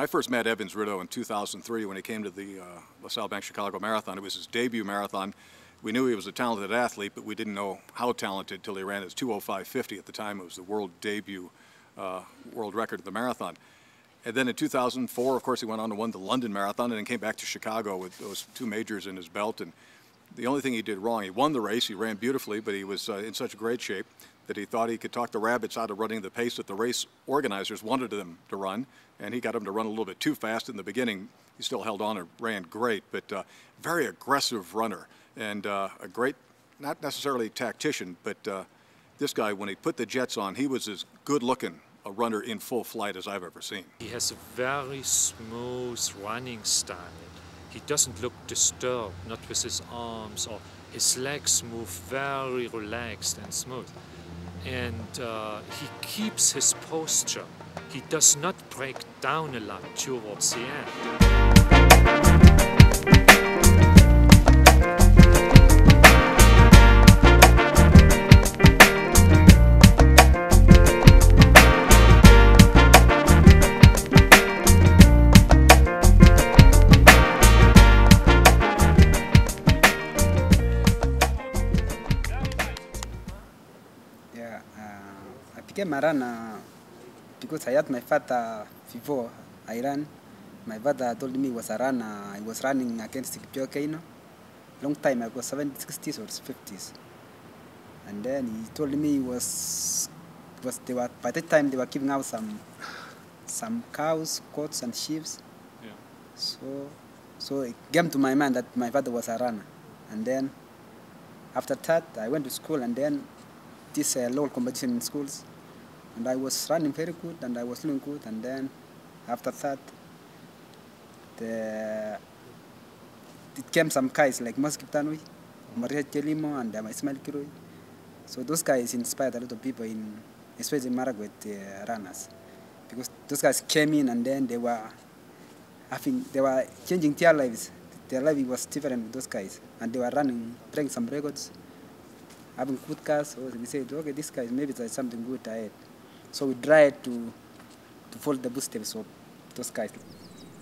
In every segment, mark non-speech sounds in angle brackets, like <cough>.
I first met Evans Rutto in 2003 when he came to the uh, LaSalle Bank Chicago Marathon. It was his debut marathon. We knew he was a talented athlete, but we didn't know how talented until he ran his 205.50 at the time. It was the world debut, uh, world record of the marathon. And then in 2004, of course, he went on to win the London Marathon and then came back to Chicago with those two majors in his belt. And the only thing he did wrong, he won the race, he ran beautifully, but he was uh, in such great shape that he thought he could talk the rabbits out of running the pace that the race organizers wanted them to run. And he got them to run a little bit too fast in the beginning. He still held on and ran great, but uh, very aggressive runner and uh, a great, not necessarily tactician, but uh, this guy, when he put the jets on, he was as good looking a runner in full flight as I've ever seen. He has a very smooth running style. He doesn't look disturbed, not with his arms or his legs move very relaxed and smooth. And uh, he keeps his posture. He does not break down a lot towards the end. Became a because I had my father before I ran. My father told me he was a runner. I was running against Kipchoge Keino. Long time ago, 70s, 60s or 50s. And then he told me he was, was they were, by that time they were giving out some, some cows, goats and sheep. Yeah. So, so it came to my mind that my father was a runner. And then after that, I went to school and then this uh, local competition in schools and I was running very good and I was doing good and then after that the, it came some guys like Mos Kiptanui, Maria Chelimo and um, Ismail Kirui. So those guys inspired a lot of people in, especially Marakwet uh, runners. Because those guys came in and then they were having, they were changing their lives. Their life was different with those guys. And they were running, breaking some records, having good cars. So we said, okay, this guy, maybe there's something good ahead. So we tried to, to follow the footsteps of those guys.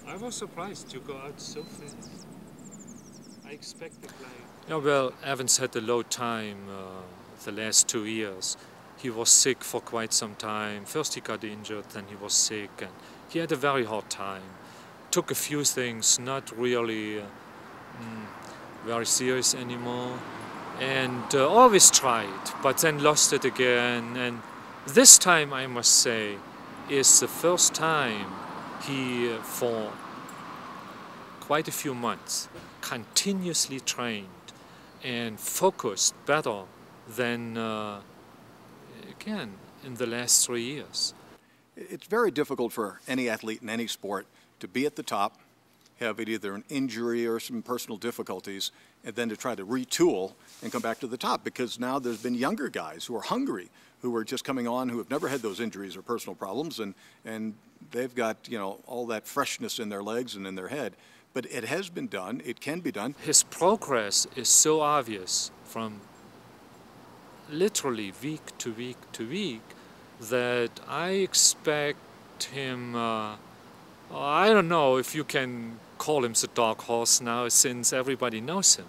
I was surprised you go out so fast. I expected like... Yeah, well, Evans had a low time uh, the last two years. He was sick for quite some time. First he got injured, then he was sick, and he had a very hard time. Took a few things, not really uh, mm, very serious anymore, and uh, always tried, but then lost it again, and this time, I must say, is the first time he, uh, for quite a few months, continuously trained and focused better than, uh, again, in the last three years. It's very difficult for any athlete in any sport to be at the top, have either an injury or some personal difficulties, and then to try to retool and come back to the top because now there's been younger guys who are hungry who are just coming on who have never had those injuries or personal problems and, and they've got, you know, all that freshness in their legs and in their head. But it has been done. It can be done. His progress is so obvious from literally week to week to week that I expect him, uh, I don't know if you can call him the dark horse now since everybody knows him,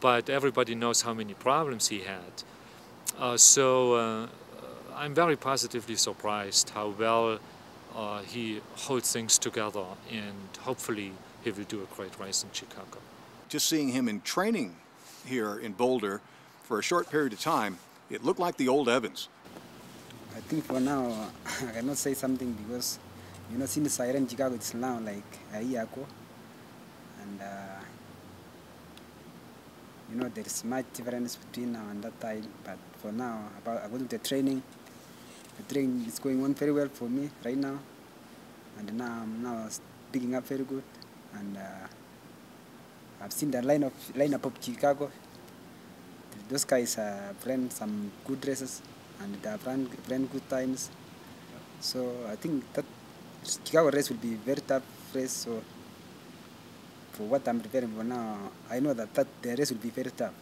but everybody knows how many problems he had. Uh, so uh, I'm very positively surprised how well uh, he holds things together and hopefully he will do a great race in Chicago. Just seeing him in training here in Boulder for a short period of time, it looked like the old Evans. I think for now <laughs> I cannot say something because you know since I ran Chicago it's now like a year ago and uh, you know, there is much difference between now and that time. But for now, about according to the training, the training is going on very well for me right now. And now I'm now picking up very good. And uh, I've seen the line lineup of Chicago. Those guys have run some good races and they have run, run good times. So I think that Chicago race will be very tough race. So for what I'm preparing for now, I know that, that the race will be very tough.